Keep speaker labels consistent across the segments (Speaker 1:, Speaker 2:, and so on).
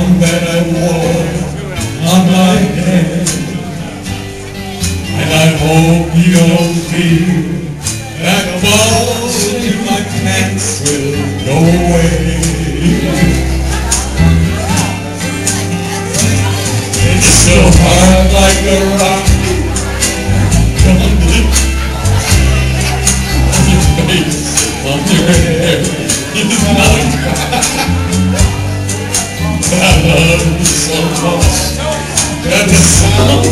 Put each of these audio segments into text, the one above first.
Speaker 1: thong that I wore on my head. And I hope you don't feel that the balls in my pants will go away. It's so hard like a rock. So much. And the sound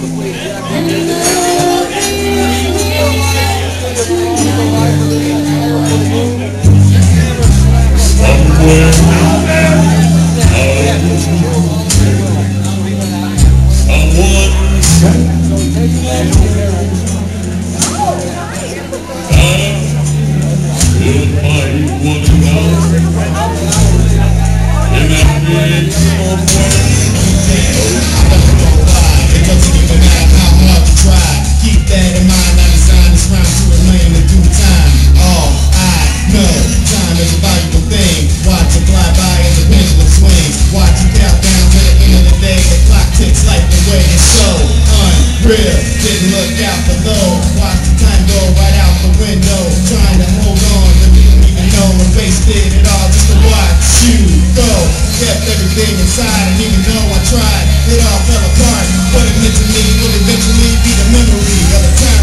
Speaker 1: somewhere
Speaker 2: Someone
Speaker 3: real. Didn't look out below. Watch the time go right out the window. Trying to hold on to me, even though I wasted it all just to watch you go. Kept everything inside, and even though I tried, it all fell apart. What it meant to me will eventually be the memory of a time.